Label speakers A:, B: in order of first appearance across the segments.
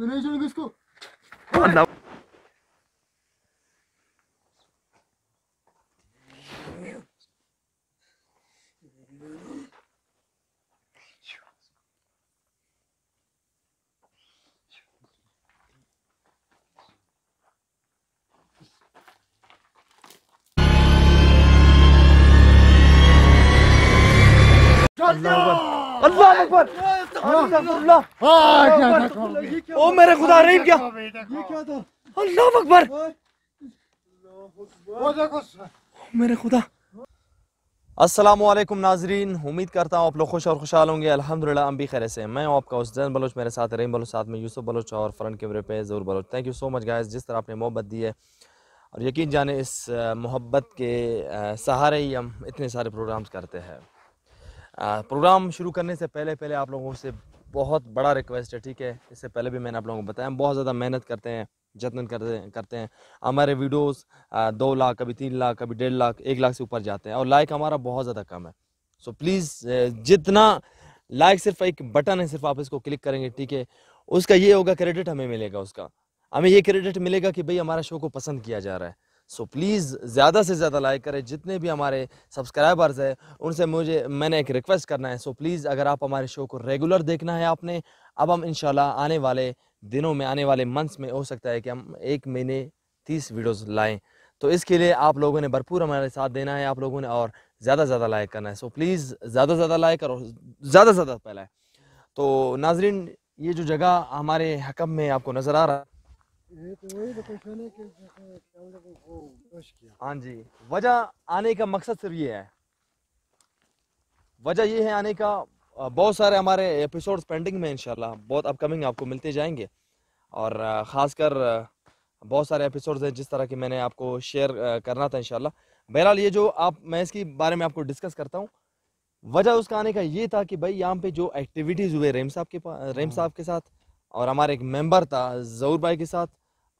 A: मैं नहीं छोड़ूँगा
B: अल्लाह! अकबर! अल्लाह!
A: हाँ,
B: ओ मेरे खुदा रहीम क्या?
A: ये क्या था?
B: अल्लाह अकबर!
A: वो देखो
B: मेरे खुदा! अस्सलाम वालेकुम नाजरीन उम्मीद करता हूँ आप लोग खुश और खुशहाल होंगे। अल्हम्दुलिल्लाह हम भी खैर से मैं हूँ आपका उस्दैन बलोच मेरे साथ रहीम बलोच साथ में यूसुफ बलोच और फ्रंट कैमरे पे ज़रूर Bloch. Thank you so much guys जिस तरह आपने मोहब्बत दी है। और यकीन जाने इस मोहब्बत के सहारे ही हम इतने सारे प्रोग्राम्स करते हैं। प्रोग्राम शुरू करने से पहले पहले आप लोगों से बहुत बड़ा रिक्वेस्ट है, ठीक है? इससे पहले भी मैंने आप लोगों को बताया, हम बहुत ज़्यादा मेहनत करते हैं, जतन करते करते हैं। हमारे वीडियोस दो लाख, कभी तीन लाख, कभी डेढ़ लाख, एक लाख से ऊपर जाते हैं और लाइक हमारा बहुत ज़्यादा कम है। सो प्लीज़ जितना लाइक सिर्फ़ एक बटन है, सिर्फ़ आप इसको क्लिक करेंगे, ठीक है? उसका ये होगा क्रेडिट हमें मिलेगा उसका। हमें ये क्रेडिट मिलेगा कि भाई हमारा शो को पसंद किया जा रहा है। सो प्लीज़ ज़्यादा से ज़्यादा लाइक करें। जितने भी हमारे सब्सक्राइबर्स हैं, उनसे मुझे, मैंने एक रिक्वेस्ट करना है। सो प्लीज़ अगर आप हमारे शो को रेगुलर देखना है आपने, अब हम इंशाल्लाह आने वाले दिनों में, आने वाले मंथ्स में, हो सकता है कि हम एक महीने तीस वीडियोस लाएँ। तो इसके लिए आप लोगों ने भरपूर हमारे साथ देना है, आप लोगों ने और ज़्यादा ज़्यादा लाइक करना है। सो प्लीज़ ज़्यादा ज़्यादा लाइक करो। ज़्यादा ज़्यादा है तो नाजरीन, ये जो जगह हमारे हकम में आपको नज़र आ रहा है
A: है
B: हाँ जी। वजह आने का मकसद सिर्फ़ ये है। वजह ये है आने का बहुत सारे हमारे एपिसोड्स पेंडिंग में इंशाल्लाह बहुत अपकमिंग आपको मिलते जाएँगे। और खासकर बहुत सारे एपिसोड्स हैं जिस तरह की मैंने आपको शेयर करना था इंशाल्लाह। बहरहाल ये जो आप मैं इसके बारे में आपको डिस्कस करता हूँ वजह उसका आने का ये था कि भाई यहाँ पे जो एक्टिविटीज़ हुए रेम साहब के पास रेम साहब के साथ और हमारे एक मेंबर था जहूर भाई के साथ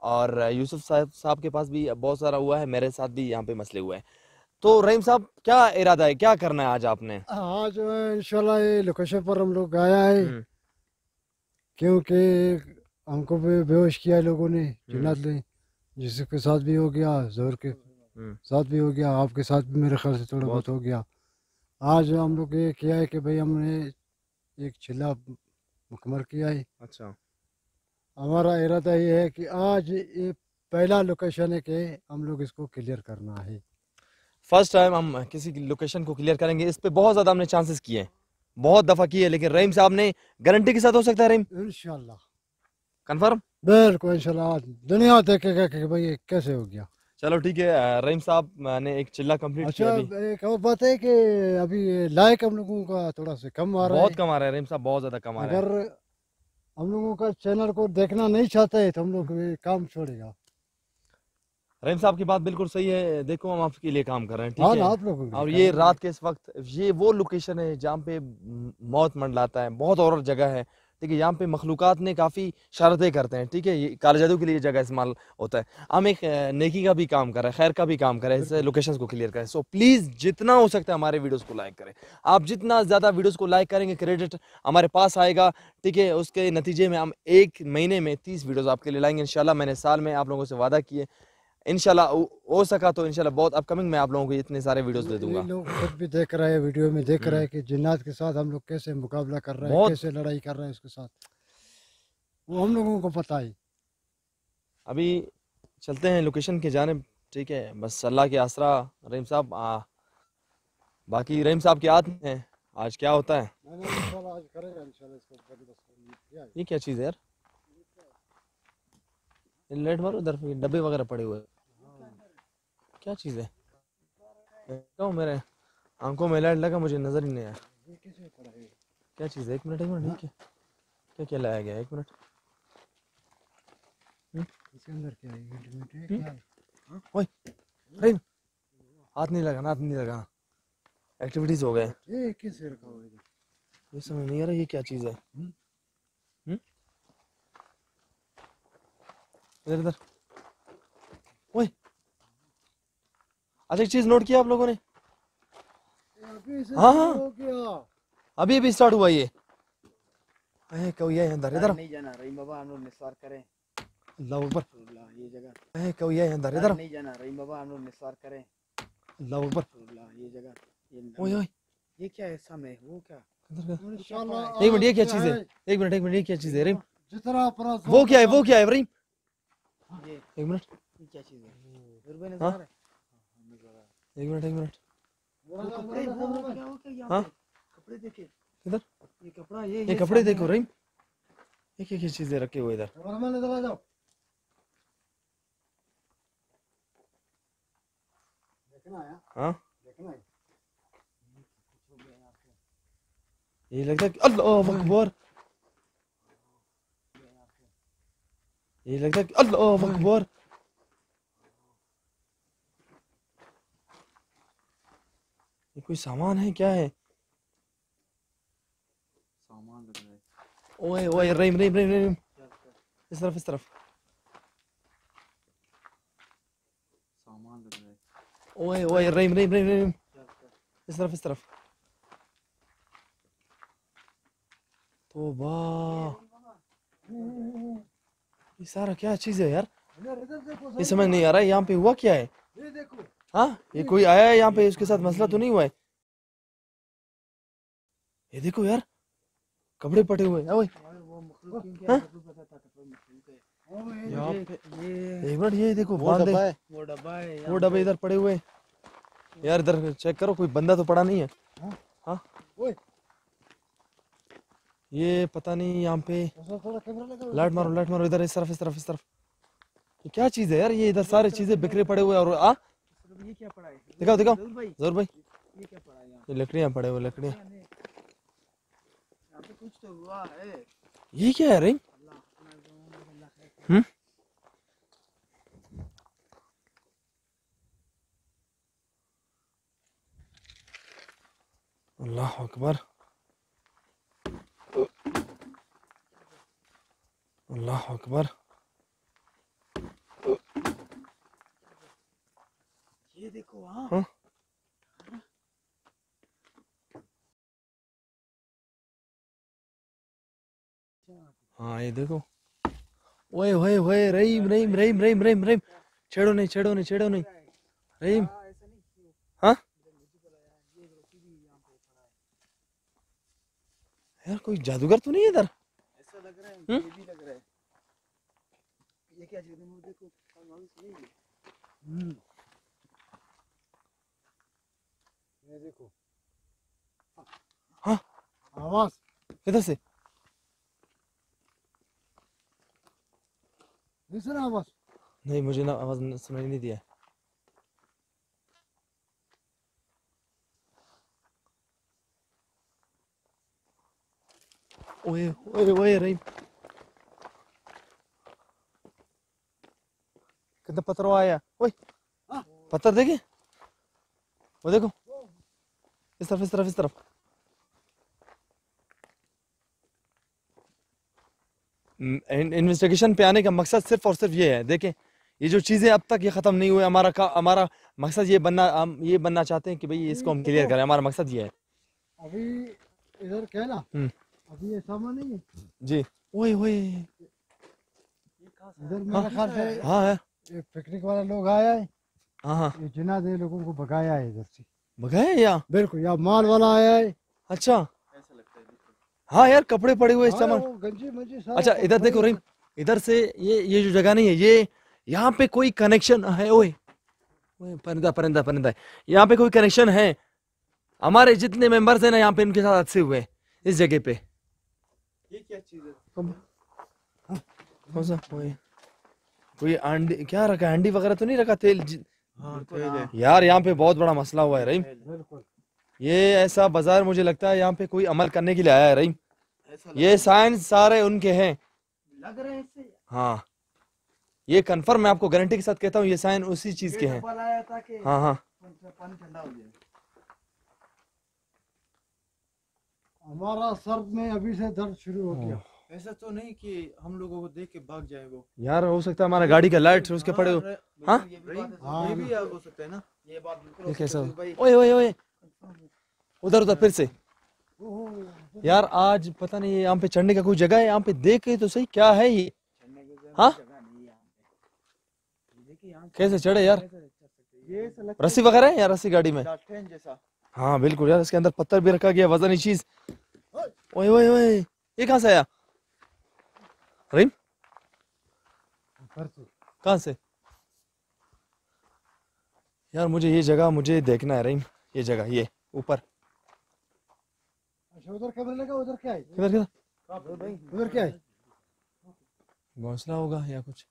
B: और यूसुफ साहब साहब के पास भी बहुत सारा हुआ है मेरे साथ भी यहाँ पे मसले हुए हैं। तो रहीम साहब क्या इरादा है क्या करना है आज आपने?
A: हाँ जो इंशाल्लाह ये लोकेशन पर हम लोग आया है।
B: हम्म,
A: क्योंकि हमको भी बेहोश किया है लोगों ने जिन्नात ने जिसके साथ भी हो गया ज़ोर के
B: हम्म,
A: साथ भी हो गया आपके साथ भी मेरे ख्याल से थोड़ा
B: बहुत।
A: हो गया। आज हम लोग ये किया है कि भाई हमने एक चिल्ला मुकम्मल किया है।
B: अच्छा।
A: हमारा इरादा ये है कि आज ये पहला लोकेशन है कि हम लोग इसको क्लियर करना है।
B: फ़र्स्ट टाइम हम किसी की लोकेशन को क्लियर करेंगे इस पे बहुत ज़्यादा हमने चांसेस किए हैं। बहुत दफ़ा किए लेकिन रहीम साहब ने गारंटी के साथ हो सकता है रहीम।
A: इंशाल्लाह।
B: कंफर्म
A: बिल्कुल इंशाल्लाह। दुनिया देखेगा कि भाई ये कैसे हो गया।
B: चलो ठीक है रहीम साहब मैंने एक चिल्ला कंप्लीट
A: अच्छा
B: किया अभी।
A: एक और बात है कि अभी लाइक हम लोगों का थोड़ा सा कम आ रहा है।
B: बहुत कमा रहे हैं रहीम साहब बहुत ज़्यादा कमा रहे हैं।
A: अगर हम लोगों का चैनल को देखना नहीं चाहते तो हम लोग काम छोड़ेगा।
B: रहीम साहब की बात बिल्कुल सही है देखो हम आपके लिए काम कर रहे हैं
A: हाँ
B: ठीक है
A: आप लोग
B: और ये रात के इस वक्त ये वो लोकेशन है जहाँ पे मौत मंडलाता है बहुत और जगह है। ठीक है यहाँ पे मखलूकात ने काफ़ी शरतें करते हैं ठीक है? ये काले जादू के लिए जगह इस्तेमाल होता है। हम एक नेकी का भी काम कर रहे हैं खैर का भी काम कर रहे हैं इससे लोकेशंस को क्लियर करें। सो प्लीज़ जितना हो सकता है हमारे वीडियोस को लाइक करें। आप जितना ज़्यादा वीडियोस को लाइक करेंगे क्रेडिट हमारे पास आएगा ठीक है? उसके नतीजे में हम एक महीने में तीस वीडियोज़ आपके लिए लाएँगे इन मैंने साल में आप लोगों से वादा किए इंशाल्लाह हो सका तो इंशाल्लाह बहुत अपकमिंग में आप लोगों को इतने सारे वीडियोस दे दूँगा।
A: लोग खुद भी देख रहे हैं वीडियो में देख रहे हैं कि जिन्नात के साथ हम लोग कैसे मुकाबला कर रहे हैं कैसे लड़ाई कर रहे हैं उसके साथ। वो हम लोगों को पता है।
B: अभी चलते हैं लोकेशन के जाने ठीक है? बस अल्लाह के आसरा रहीम साहब बाकी रहीम साहब के हाथ में है। आज क्या होता है। ये क्या चीज़ है यार? ये लाइट मारो इधर डब्बे वगैरह पड़े हुए हैं। क्या चीज़ है? देखता हूँ मेरे आँखों में लाइट लगा मुझे नज़र ही नहीं आया। क्या चीज़ है? एक मिनट एक मिनट ठीक है। क्या क्या लाया गया? एक मिनट।
A: इसके अंदर क्या है क्या
B: ओए रहीम हाथ नहीं लगाना हाथ नहीं लगाना। एक्टिविटीज़ हो गए।
A: ये कैसे रखा हुआ है इधर?
B: ये समझ नहीं आ रहा ये क्या चीज़ है।
A: हम्म।
B: हम्म? इधर इधर ओए अच्छा एक चीज़ नोट किया आप लोगों ने? हाँ, हाँ। अभी अभी स्टार्ट हुआ ये। ए कोई अंदर इधर।
C: नहीं जाना रहीम बाबा हम लोग निस्वार करें।
B: अल्लाह अकबर।
C: अल्लाह ये जगह।
B: ए कोई अंदर इधर।
C: नहीं जाना रहीम बाबा हम लोग निस्वार करें।
B: अल्लाह अकबर।
C: अल्लाह ये जगह।
B: ओए ओए।
C: ये क्या है सामने वो क्या?
B: एक मिनट ये क्या चीज़ है? एक मिनट एक मिनट ये क्या चीज़ है रहीम?
A: जितना अपना
B: वो क्या है वो क्या है रहीम? एक मिनट।
C: ये क्या चीज़ है दुर्बे नज़र
B: हाँ?
C: आ रहा है
B: एक मिनट एक मिनट।
C: कपड़े वो वो क्या वो क्या
B: हाँ?
C: कपड़े देखे।
B: किधर?
C: ये कपड़ा ये
B: ये कपड़े देखो
C: है।
B: रहीम। ये क्या क्या चीज़ें रखे हुए इधर।
A: है
B: ये लगता है अल्लाह अकबर। ये लगता है अल्लाह अकबर। ये कोई सामान है क्या है?
C: सामान लग रहा है।
B: ओए ओए रहीम रहीम रहीम रहीम। इस तरफ़ इस तरफ़।
C: सामान लग रहा है।
B: ओए ओए रहीम रहीम रहीम रहीम। इस तरफ़ इस तरफ़। तो वाह ये सारा क्या चीज़ है यार? ये समझ नहीं आ रहा है यहाँ पे हुआ क्या है?
A: ये देखो।
B: हाँ? ये कोई आया है यहाँ पे? उसके साथ मसला तो नहीं हुआ है? ये देखो यार कपड़े पटे हुए हैं।
C: वो
B: हाँ?
C: है
B: एक मिनट ये देखो
A: है।
C: वो डब्बा है
B: वो डब्बे इधर पड़े हुए हैं। यार इधर चेक करो कोई बंदा तो पड़ा नहीं है।
A: हाँ?
B: हाँ? ये पता नहीं यहाँ पे लाइट मारो लाइट मारो इधर इस तरफ़ इस तरफ़। इस तरफ़ क्या चीज़ है यार? ये इधर सारी चीज़ें बिखरे पड़े हुए और आ
C: मतलब ये क्या पड़ा है?
B: दिखाओ दिखाओ।
C: ज़रूर भाई। ये क्या पड़ा है
B: ये लकड़ियाँ पड़े हुए लकड़ियाँ।
C: कुछ तो हुआ है।
B: ये क्या है रिंग। हम्म। अल्लाह अकबर। अल्लाह अकबर।
C: ये देखो हाँ
B: हाँ? ये देखो ओए ओए ओए रहीम रहीम रहीम रहीम रहीम रहीम छेड़ो नहीं छेड़ो नहीं छेड़ो नहीं रहीम
C: हाँ,
B: यार कोई जादूगर तो नहीं है इधर
C: ऐसा लग रहा है? ये भी लग रहा है ये क्या चीज़ देखो मालूम से नहीं।
A: हम्म। ये देखो।
B: हाँ।
A: आवाज़।
B: किधर से?
A: सुना आवाज़?
B: नहीं मुझे ना आवाज़ न- सुनाई नहीं दिया। ओए ओए ओए रहीम। कितना पत्थर आया? ओए
A: हाँ।
B: पत्थर देखे? वो देखो। इस तरफ़ इस तरफ़ इस तरफ़ इन्वेस्टिगेशन पे आने का मकसद सिर्फ़ और सिर्फ़ ये है। देखें ये जो चीज़ें अब तक ये खत्म नहीं हुए हमारा का हमारा मकसद ये बनना हम ये बनना चाहते हैं कि भाई इसको हम क्लियर करें। हमारा मकसद ये है।
A: अभी इधर क्या ना
B: हम्म।
A: अभी ये सामान नहीं है?
B: जी। ओए ओए।
A: इधर मेरे ख्याल से
B: हाँ है।
A: ये पिकनिक वाला लोग आया है।
B: हाँ हाँ।
A: ये जिनाद ने लोगों को भगाया है इधर से।
B: भगाए या
A: बिल्कुल या माल वाला आया है।
B: अच्छा।
C: ऐसा लगता है
B: हाँ यार कपड़े पड़े हुए इस
A: हाँ,
B: सामान। अच्छा इधर देखो रहीम इधर से ये ये जो जगह नहीं है ये यहाँ पे कोई कनेक्शन है? ओए ओए परिंदा परिंदा परिंदा। यहाँ पे कोई कनेक्शन है? हमारे जितने मेंबर्स हैं ना यहाँ पे इनके साथ अच्छे हुए इस जगह पे।
C: ये क्या चीज़ है?
B: कौन सा? कोई अंडी क्या रखा है? अंडी वगैरह तो नहीं रखा? तेल जि-
C: हाँ
B: यार यहाँ पे बहुत बड़ा मसला हुआ है रहीम। ये ऐसा बाज़ार मुझे लगता है यहाँ पे कोई अमल करने के लिए आया है रहीम। ये साइंस सारे उनके हैं।
C: लग रहा है
B: हाँ। ये कंफर्म मैं आपको गारंटी के साथ कहता हूँ ये साइन उसी चीज़ के
C: ये
B: हैं। हाँ हाँ।
C: हो
A: हमारा सर में अभी से दर्द शुरू हो गया।
C: ऐसा तो नहीं कि हम लोगों को देख के भाग जाए वो।
B: यार हो सकता है हमारा गाड़ी का लाइट उसके पड़े हो।
C: हाँ,
B: हाँ?
C: ये भी हाँ,
A: हो
C: सकता है ना। ये बात बिल्कुल
B: ये कैसा
C: सकता भाई।
B: ओए ओए ओए। उधर उधर फिर से। यार आज पता नहीं यहाँ पे चढ़ने का कोई जगह है? यहाँ पे देख के तो सही क्या है ये? हाँ? कैसे चढ़े यार? रस्सी वगैरह है या रस्सी गाड़ी में?
C: है
B: हाँ बिल्कुल यार इसके अंदर पत्थर भी रखा गया वजनी चीज़ ओए ओए ओए। ये कहाँ से आया?
A: से
B: कहाँ से? यार मुझे ये जगह मुझे देखना है रहीम। ये जगह ये ऊपर।
A: अच्छा उधर उधर क्या है?
B: किधर किधर?
A: उधर क्या है?
B: घोंसला होगा या कुछ?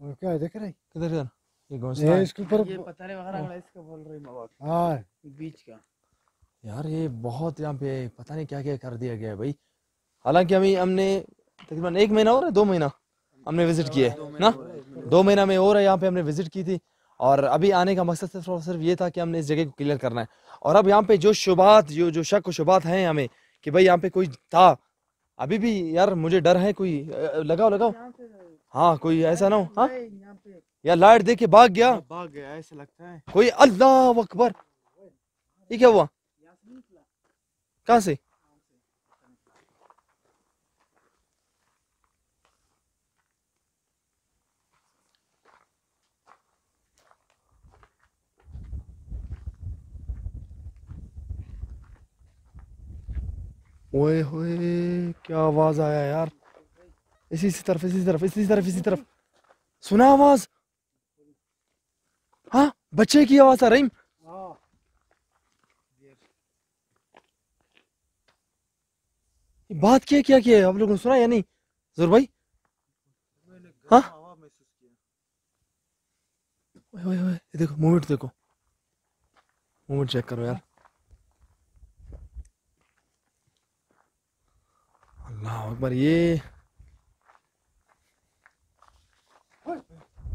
A: और क्या है देख रहे
B: किधर किधर? ये घोंसला
A: ये
B: है।
A: इसके ऊपर
C: ये पत्थर वगैरह वाला इसका बोल रही मवाक
A: हाँ।
C: बीच का।
B: यार ये बहुत यहाँ पे पता नहीं क्या क्या कर दिया गया है भाई। हालाँकि हमें हमने तकरीबन एक महीना हो रहा है? दो महीना। हमने विज़िट किया है ना? दो महीना में और है यहाँ पे हमने विज़िट की थी। और अभी आने का मकसद सिर्फ़ और सिर्फ़ ये था कि हमने इस जगह को क्लियर करना है। और अब यहाँ पे जो शुबात जो जो शक व शुबात हैं हमें कि भाई यहाँ पे कोई था अभी भी यार मुझे डर है कोई लगाओ लगाओ। हाँ कोई ऐसा ना हो हाँ?
C: है, यहाँ पे।
B: या लाइट देख के भाग गया।
C: भाग गया ऐसा लगता है।
B: कोई अल्लाह अकबर। ये क्या हुआ? कहाँ से? ओए होए, क्या आवाज़ आया यार? इसी इसी तरफ़ इसी तरफ़ इसी तरफ़ इसी तरफ़। सुना आवाज़? हाँ बच्चे की आवाज़ आ रही? बात क्या क्या, किया आप लोगों ने सुना या नहीं? ज़ोर भाई। हाँ? देखो मूवमेंट देखो। मूवमेंट चेक करो यार। अल्लाह अकबर ये।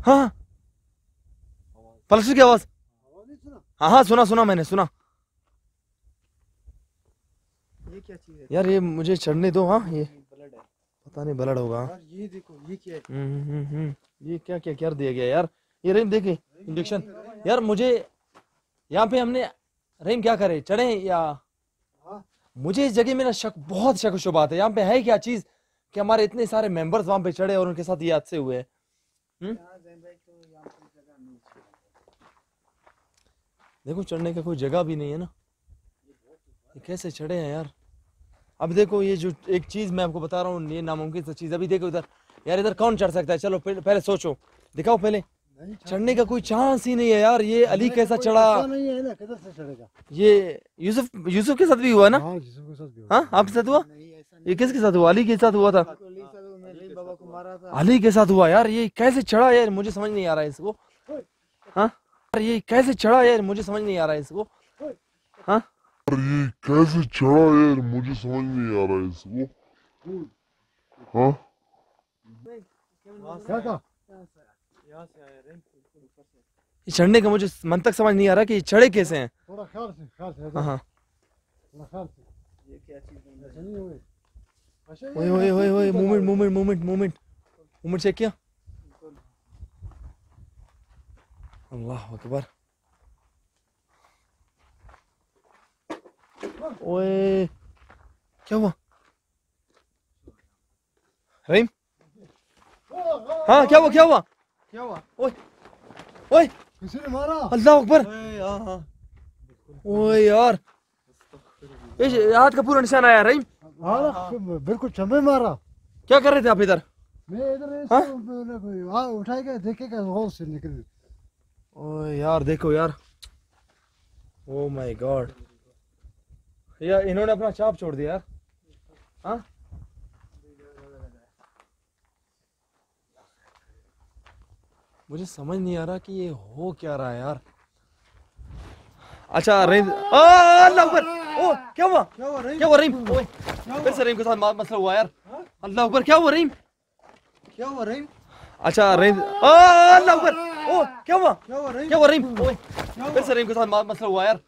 B: हाँ। पलसू की आवाज़? हाँ हाँ सुना सुना मैंने सुना।
C: ये क्या चीज़ है?
B: यार ये मुझे चढ़ने दो हाँ ये।
C: ब्लड है।
B: पता नहीं ब्लड होगा।
C: यार ये देखो ये क्या है?
B: हम्म, हम्म, हम्म। ये क्या क्या कर दिया गया यार? ये रेम देखे इंजेक्शन। यार मुझे यहाँ पे हमने रेम क्या करे? चढ़े या
A: हाँ।
B: मुझे इस जगह में ना शक, बहुत शक शुबात है। यहाँ पे है क्या चीज़ कि हमारे इतने सारे मेंबर्स वहाँ पे चढ़े और उनके साथ ये हादसे हुए। हम्म? देखो, चढ़ने का कोई जगह भी नहीं है ना। ये कैसे चढ़े हैं यार? अब देखो, ये जो एक चीज़ मैं आपको बता रहा हूँ, ये नामुमकिन सा चीज़ अभी देखो इधर। यार, इधर कौन चढ़ सकता है? चलो पहले सोचो। दिखाओ पहले। चढ़ने का कोई चांस ही नहीं है यार। ये अली कैसा चढ़ा?
A: नहीं है ना किधर से चढ़ेगा?
B: ये यूसुफ यूसुफ के साथ भी हुआ ना?
A: हाँ जिसम के साथ भी हो
B: हाँ आपके साथ हुआ? ये किसके साथ हुआ? अली के साथ हुआ था।
C: अली को मारा था।
B: अली के साथ हुआ यार ये कैसे चढ़ा यार? मुझे समझ नहीं आ रहा है इसको। हाँ? यार ये कैसे चढ़ा यार? मुझे समझ नहीं आ रहा है इसको। हाँ?
D: ये कैसे चढ़ा यार? मुझे समझ नहीं आ रहा है इसको। हाँ?
A: क्या था?
C: यहाँ से आया रैंक बिल्कुल ऊपर से।
B: ये चढ़ने का मुझे मन तक समझ नहीं आ रहा कि ये चढ़े कैसे हैं।
A: थोड़ा ख्याल से ख्याल से
B: हाँ हाँ।
A: थोड़ा ख्याल से।
C: ये क्या चीज़
A: नहीं हुए अच्छा
B: ओए ओए ओए ओए movement movement movement movement. Movement check किया? अल्लाह अकबर। ओए क्या हुआ? रहीम? हाँ क्या हुआ क्या हुआ?
C: क्या हुआ?
B: ओए ओए।
A: किसी ने मारा?
B: अल्लाह अकबर।
C: ओए हाँ
B: यार। ये हाथ का पूरा निशान आया रहीम।
A: हाँ बिल्कुल चंबे मारा।
B: क्या कर रहे थे आप इधर?
A: मैं इधर
B: हाँ?
A: हाँ? उठाएगा देखेगा से निकल।
B: ओए यार देखो यार। ओ माय गॉड यार इन्होंने अपना चाप छोड़ दिया यार। हाँ? मुझे समझ नहीं आ रहा कि ये हो क्या रहा है यार। अच्छा रहीम अल्लाह अकबर। ओ क्या हुआ?
C: क्या हुआ रहीम
B: क्या हुआ रहीम ओए फिर से रहीम के साथ मसला हुआ यार। अल्लाह अकबर क्या हुआ रहीम
C: क्या हुआ रहीम
B: अच्छा रहीम अल्लाह अकबर। ओ क्या हुआ?
C: क्या हुआ रहीम
B: क्या हुआ रहीम ओए फिर से रहीम के साथ मसला हुआ यार।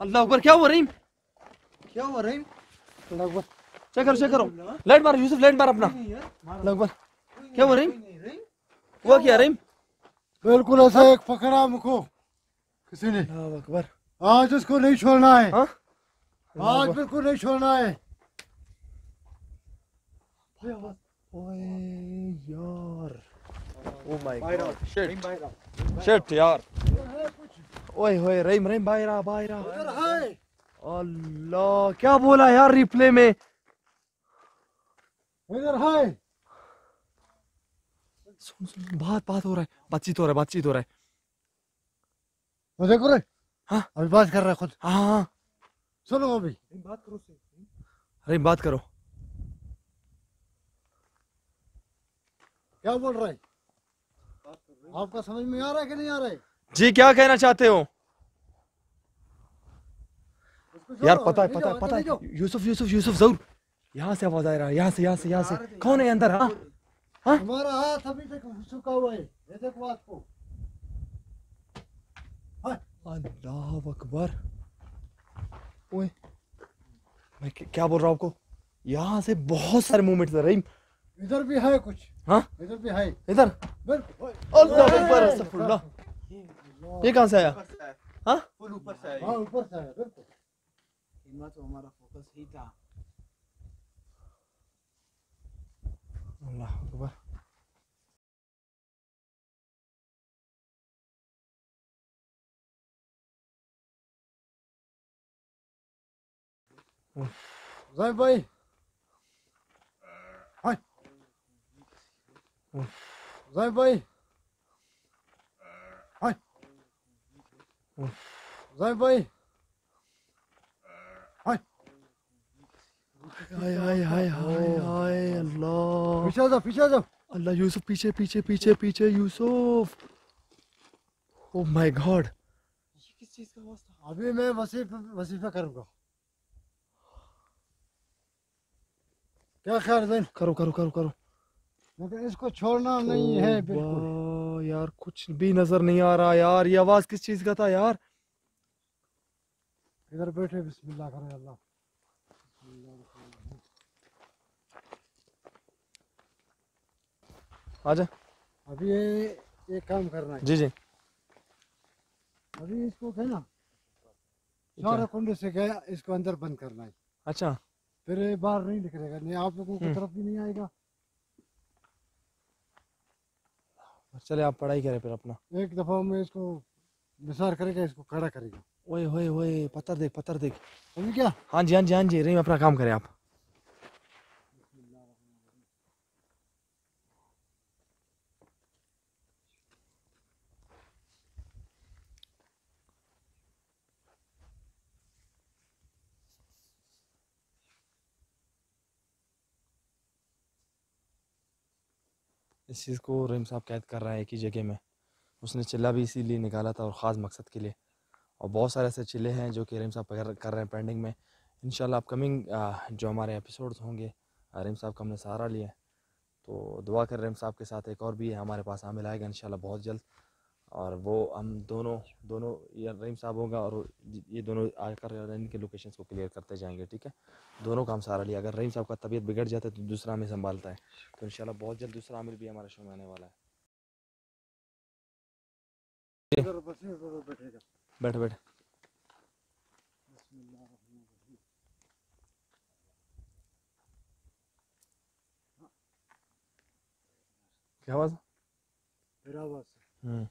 B: अल्लाह अकबर क्या हुआ रहीम
C: क्या हुआ रहीम
A: लगभग
B: चेक करो चेक करो। लाइट मारो यूसुफ लाइट मार अपना। अल्लाह अकबर। क्या हुआ रहीम हुआ क्या रहीम
A: बिल्कुल ऐसा एक पकड़ा हमको किसी ने?
B: अकबर।
A: आज उसको नहीं छोड़ना है।
B: हाँ?
A: आज बिल्कुल नहीं छोड़ना है।
B: ओए यार। Oh my God shit shit यार। ओए होए रहीम रहीम बायरा बायरा अल्लाह क्या बोला यार रिप्ले में?
A: इधर है
B: सुन सुन बात बात हो रहा है। बातचीत हो रहा है बातचीत हो रहा है।
A: वो देखो रे।
B: हाँ?
A: अभी बात कर रहा है खुद।
B: हाँ हाँ।
A: सुनो अभी।
C: बात करो.
B: रहीम बात करो।
A: क्या बोल रहा है? आपका समझ में आ रहा है कि नहीं आ रहा है?
B: जी क्या कहना चाहते हो? यार पता है पता है पता है। यूसुफ यूसुफ यूसुफ ज़रूर। यहाँ से आवाज़ आ रहा है यहाँ से यहाँ से यहाँ से। कौन है अंदर हाँ?
A: तुम्हारा हाथ अभी तक सूखा हुआ है। ये देखो आपको
B: अल्लाह अकबर। ओए मैं क्या- बोल रहा हूँ आपको? यहाँ से बहुत सारे मूवमेंट है रहीम।
A: इधर भी है कुछ।
B: हाँ?
A: इधर भी है।
B: इधर। अल्लाह अकबर अस्तगफुरुल्लाह। ये कहाँ से आया?
C: ऊपर से आया.
B: हाँ?
C: ऊपर से आया.
A: हाँ ऊपर से है बिल्कुल।
C: तो हमारा फोकस ही था.
B: अल्लाह अकबर
A: जय भाई हाय जय भाई हाय जय भाई हाय
B: हाय हाय हाय हाय हाय अल्लाह
A: पीछे जाओ पीछे जाओ
B: अल्लाह यूसुफ पीछे पीछे पीछे पीछे यूसुफ ओ माय गॉड
C: ये किस चीज़ का आवाज़ था?
A: अभी मैं वसीफ वसीफा करूँगा। क्या ख्याल है
B: करो करो करो करो।
A: मगर इसको छोड़ना नहीं है बिल्कुल।
B: यार कुछ भी नज़र नहीं आ रहा यार। ये आवाज़ किस चीज़ का था यार?
A: इधर बैठे बिस्मिल्लाह करें अल्लाह।
B: आजा।
A: अभी ये एक काम करना है।
B: जी जी।
A: अभी इसको है ना सारा कुंडे से गया इसको अंदर बंद करना है।
B: अच्छा।
A: फिर बाहर नहीं निकलेगा नहीं आप लोगों की तरफ़ भी नहीं आएगा।
B: चले आप पढ़ाई करें फिर अपना।
A: एक दफ़ा में इसको निसार करेगा इसको खड़ा करेगा।
B: ओए ओए ओए पत्थर देख पत्थर देख।
A: अभी क्या?
B: हाँ जी हाँ जी हाँ जी रही अपना काम करें आप। इस को रहीम साहब कैद कर रहा है एक ही जगह में। उसने चिल्ला भी इसीलिए निकाला था और ख़ास मकसद के लिए। और बहुत सारे ऐसे चिल्ले हैं जो कि रहीम साहब कर, कर रहे हैं पेंडिंग में। इन अपकमिंग जो हमारे एपिसोड्स होंगे रहीम साहब का हमने सहारा लिया तो दुआ कर रहीम साहब के साथ एक और भी है हमारे पास आमिल आएगा इन बहुत जल्द। और वो हम दोनों दोनों ये रहीम साहब होगा और ये दोनों आकर इनके लोकेशंस को क्लियर करते जाएँगे ठीक है? दोनों का हम सहारा लिया। अगर रहीम साहब का तबीयत बिगड़ जाता है तो दूसरा हमें संभालता है। तो इन बहुत जल्द दूसरा आमिल भी हमारे शो में आने वाला है। बैठ बैठ। क्या आवाज़?
A: फिर आवाज़।
B: हम्म।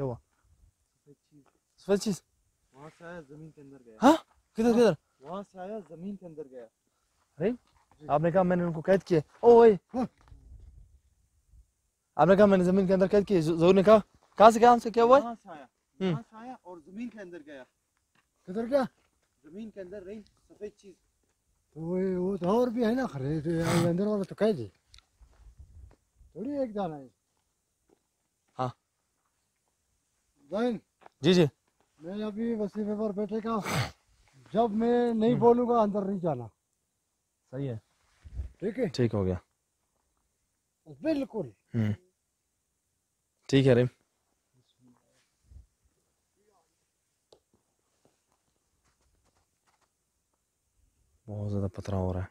B: क्या हुआ सफ़ेद चीज़
C: वहाँ से आया ज़मीन के अंदर गया
B: हाँ किधर किधर
C: वहाँ से आया ज़मीन के अंदर गया
B: अरे आपने कहा मैंने उनको कैद किया ओ ओए
A: हाँ।
B: आपने कहा मैंने ज़मीन के अंदर कैद किया ज़ोर ने कहा कहाँ से कहाँ से क्या हुआ है?
C: वहाँ से आया। वहाँ से आया और ज़मीन के अंदर गया
A: किधर क्या
C: ज़मीन के अंदर रही सफ़ेद चीज़
A: तो वो तो और भी है ना खरे अंदर वाला तो कह दे थोड़ी एक दाना है
B: हाँ।
A: जैन
B: जी जी।
A: मैं अभी वसीफे पर बैठेगा। जब मैं नहीं बोलूँगा अंदर नहीं जाना।
B: सही है।
A: ठीक है?
B: ठीक हो गया।
A: बिल्कुल।
B: हम्म। ठीक है रहीम बहुत ज़्यादा पतरा हो रहा है।